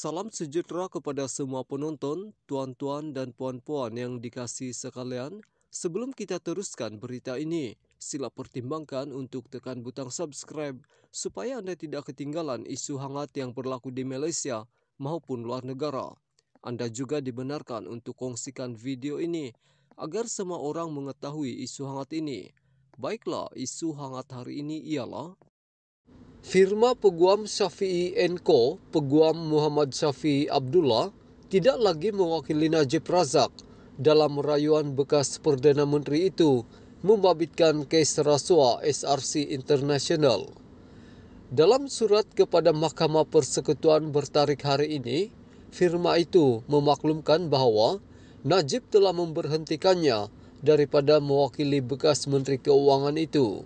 Salam sejahtera kepada semua penonton, tuan-tuan dan puan-puan yang dikasih sekalian. Sebelum kita teruskan berita ini, sila pertimbangkan untuk tekan butang subscribe supaya anda tidak ketinggalan isu hangat yang berlaku di Malaysia maupun luar negara. Anda juga dibenarkan untuk kongsikan video ini agar semua orang mengetahui isu hangat ini. Baiklah, isu hangat hari ini ialah Firma Peguam Syafi'i Co, Peguam Muhammad Syafi'i Abdullah, tidak lagi mewakili Najib Razak dalam rayuan bekas Perdana Menteri itu membabitkan kes rasuah SRC International. Dalam surat kepada Mahkamah Persekutuan bertarikh hari ini, firma itu memaklumkan bahawa Najib telah memberhentikannya daripada mewakili bekas Menteri Keuangan itu.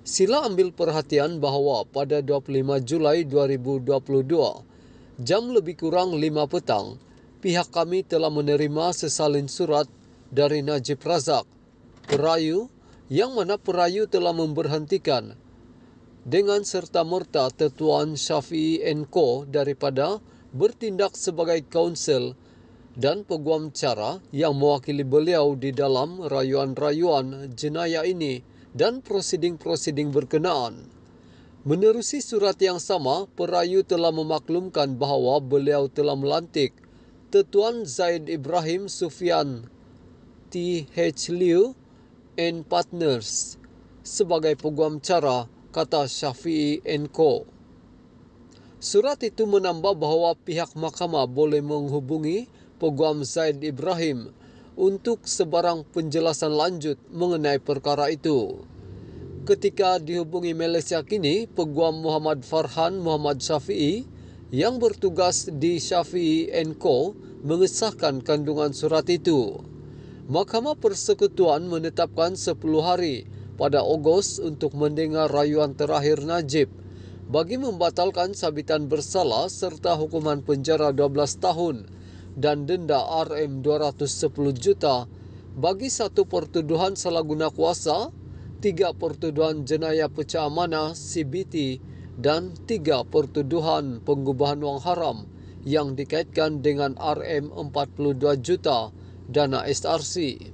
Sila ambil perhatian bahawa pada 25 Julai 2022, jam lebih kurang 5 petang, pihak kami telah menerima sesalin surat dari Najib Razak, perayu yang mana perayu telah memberhentikan. Dengan serta-merta Tetuan Syafi'i Co daripada bertindak sebagai kaunsil dan peguam cara yang mewakili beliau di dalam rayuan-rayuan jenayah ini dan prosiding-prosiding berkenaan. Menerusi surat yang sama, perayu telah memaklumkan bahawa beliau telah melantik Tetuan Zaid Ibrahim Sufian T.H. Liu and Partners sebagai peguam cara kata Syafi'i Co. Surat itu menambah bahawa pihak mahkamah boleh menghubungi peguam Zaid Ibrahim untuk sebarang penjelasan lanjut mengenai perkara itu. Ketika dihubungi Malaysia kini, Peguam Muhammad Farhan Muhammad Syafi'i yang bertugas di Syafi'i Co mengesahkan kandungan surat itu. Mahkamah Persekutuan menetapkan 10 hari pada Ogos untuk mendengar rayuan terakhir Najib bagi membatalkan sabitan bersalah serta hukuman penjara 12 tahun dan denda RM210 juta bagi satu pertuduhan salah guna kuasa, tiga pertuduhan jenayah pecah amanah CBT dan tiga pertuduhan pengubahan wang haram yang dikaitkan dengan RM42 juta dana SRC.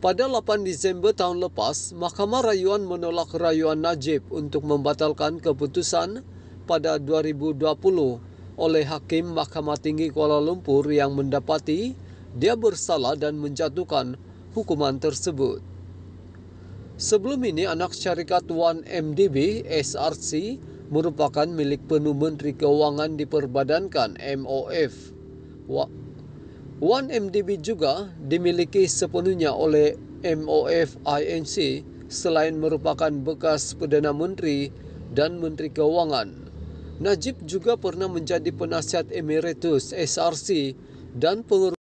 Pada 8 Disember tahun lepas, Mahkamah Rayuan menolak rayuan Najib untuk membatalkan keputusan pada 2020 oleh Hakim Mahkamah Tinggi Kuala Lumpur yang mendapati dia bersalah dan menjatuhkan hukuman tersebut. Sebelum ini, anak syarikat 1MDB SRC merupakan milik penuh Menteri Keuangan diperbadankan MOF. 1MDB juga dimiliki sepenuhnya oleh MOF INC selain merupakan bekas Perdana Menteri dan Menteri Keuangan. Najib juga pernah menjadi penasihat emeritus SRC dan pengurus